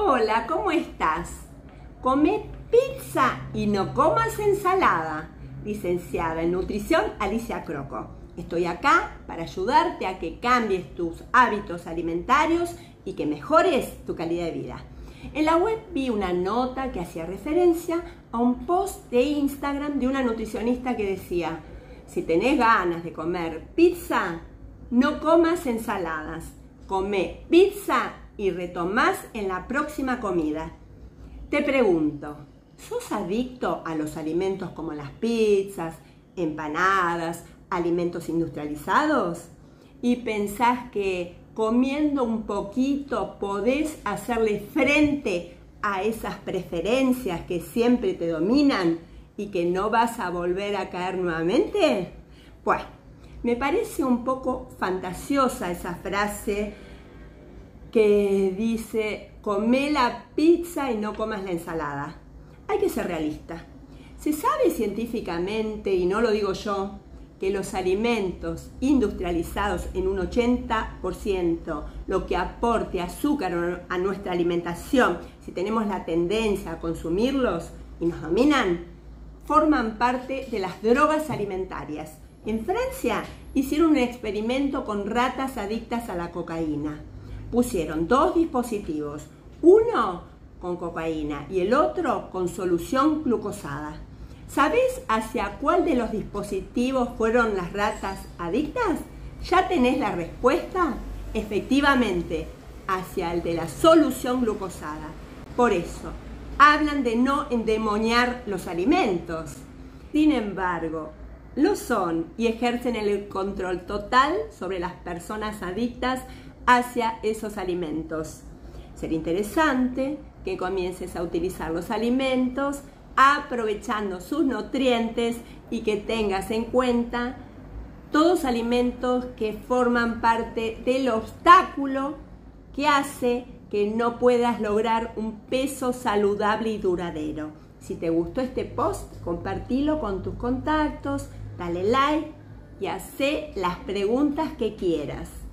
Hola, ¿cómo estás? Come pizza y no comas ensalada. Licenciada en nutrición Alicia Croco. Estoy acá para ayudarte a que cambies tus hábitos alimentarios y que mejores tu calidad de vida. En la web vi una nota que hacía referencia a un post de Instagram de una nutricionista que decía, si tenés ganas de comer pizza, no comas ensaladas, come pizza y retomás en la próxima comida. Te pregunto, ¿sos adicto a los alimentos como las pizzas, empanadas, alimentos industrializados? ¿Y pensás que comiendo un poquito podés hacerle frente a esas preferencias que siempre te dominan y que no vas a volver a caer nuevamente? Pues, me parece un poco fantasiosa esa frase que dice, come la pizza y no comas la ensalada. Hay que ser realista. Se sabe científicamente, y no lo digo yo, que los alimentos industrializados en un 80%, lo que aporte azúcar a nuestra alimentación, si tenemos la tendencia a consumirlos y nos dominan, forman parte de las drogas alimentarias. En Francia hicieron un experimento con ratas adictas a la cocaína pusieron dos dispositivos, uno con cocaína y el otro con solución glucosada. ¿Sabes hacia cuál de los dispositivos fueron las ratas adictas? ¿Ya tenés la respuesta? Efectivamente, hacia el de la solución glucosada. Por eso, hablan de no endemoniar los alimentos. Sin embargo, lo son y ejercen el control total sobre las personas adictas hacia esos alimentos. Sería interesante que comiences a utilizar los alimentos aprovechando sus nutrientes y que tengas en cuenta todos alimentos que forman parte del obstáculo que hace que no puedas lograr un peso saludable y duradero. Si te gustó este post, compartilo con tus contactos, dale like y hace las preguntas que quieras.